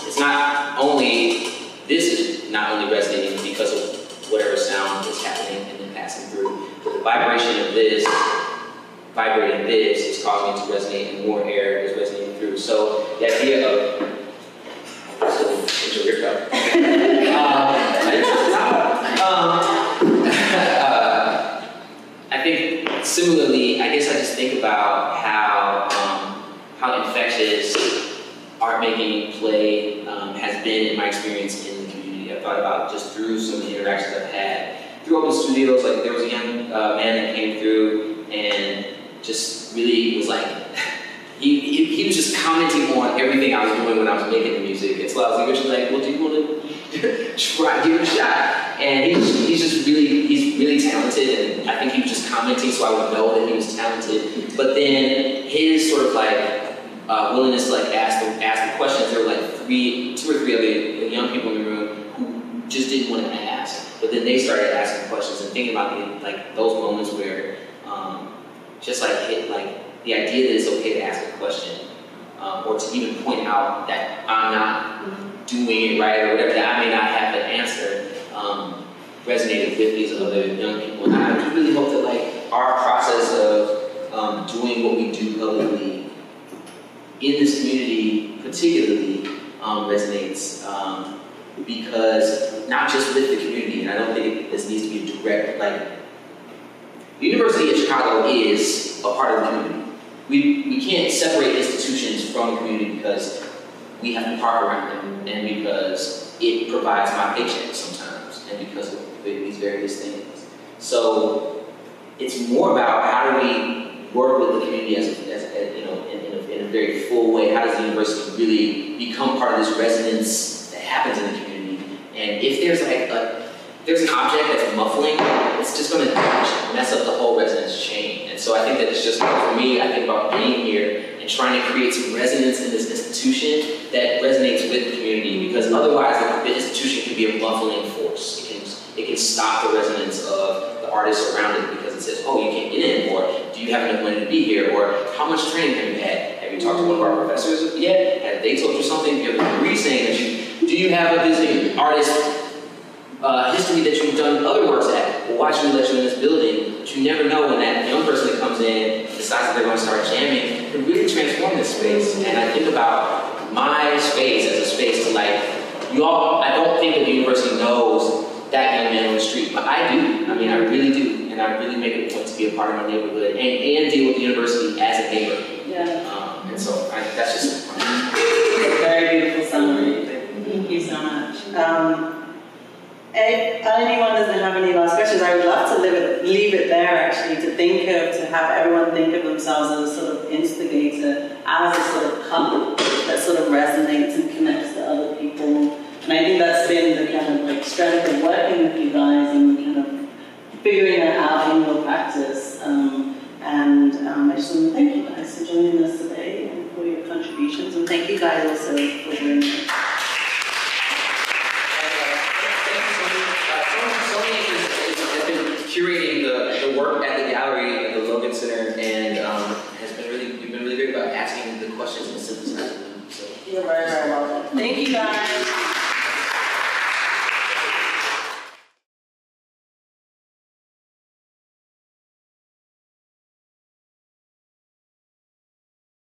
Speaker 4: it's not only, this is not only resonating because of whatever sound is happening and then passing through, but the vibration of this, vibrating this, is causing it to resonate and more air is resonating through. So the idea of, so, your cup. top. Um, uh, I think similarly, I guess I just think about how um, how infectious art making play um, has been in my experience in the community. I've thought about just through some of the interactions I've had through open studios. Like there was a young uh, man that came through and just really was like. He, he, he was just commenting on everything I was doing when I was making the music. And so I was like, eventually like, well, do you want to try, give it a shot? And he's, he's just really, he's really talented, and I think he was just commenting so I would know that he was talented. But then his sort of like uh, willingness to like ask the, ask the questions, there were like three, two or three other young people in the room who just didn't want to ask, but then they started asking questions and thinking about the, like those moments where um, just like hit like the idea that it's okay to ask a question um, or to even point out that I'm not doing it right or whatever, that I may not have the answer, um, resonated with these other young people. And I really hope that like our process of um, doing what we do publicly in this community particularly um, resonates um, because not just with the community, and I don't think this needs to be a direct, like, the University of Chicago is a part of the community. We, we can't separate institutions from the community because we have to park around them and because it provides my paycheck sometimes and because of these various things. So it's more about how do we work with the community as, as, as you know, in, in, a, in a very full way. How does the university really become part of this resonance that happens in the community? And if there's like a, there's an object that's muffling, it's just going to mess up the whole resonance chain. And so I think that it's just, for me, I think about being here and trying to create some resonance in this institution that resonates with the community because otherwise the, institution can be a muffling force. It can, it can stop the resonance of the artists around it because it says, oh, you can't get in, or do you have enough money to be here, or how much training have you had? Have you talked to one of our professors yet? Have they told you something? Do you have a degree saying that you, do you have a visiting artist uh, history that you've done other works at? Well, why should we let you in this building? But you never know when that young person that comes in decides that they're going to start jamming can really transform this space. And I think about my space as a space to like, you all, I don't think that the university knows that young man on the street, but I do. I mean, I really do. And I really make it a point to be a part of my neighborhood and, and deal with the university as a neighbor.
Speaker 1: Yeah.
Speaker 4: Um, and so I, that's just
Speaker 1: Very beautiful summary. Thank you so much. Um, if anyone doesn't have any last questions, I would love to leave it, leave it there actually, to think of, to have everyone think of themselves as a sort of instigator, as a sort of hub that sort of resonates and connects to other people. And I think that's been the kind of like strength of working with you guys and kind of figuring that out in your practice. Um, and um, I just want to thank you guys for joining us today and for your contributions. And thank you guys also for
Speaker 4: curating the, the work at the gallery at the Logan Center and um, has been really, you've been really great about asking the questions and synthesizing them. So.
Speaker 1: Yeah, right, right, right.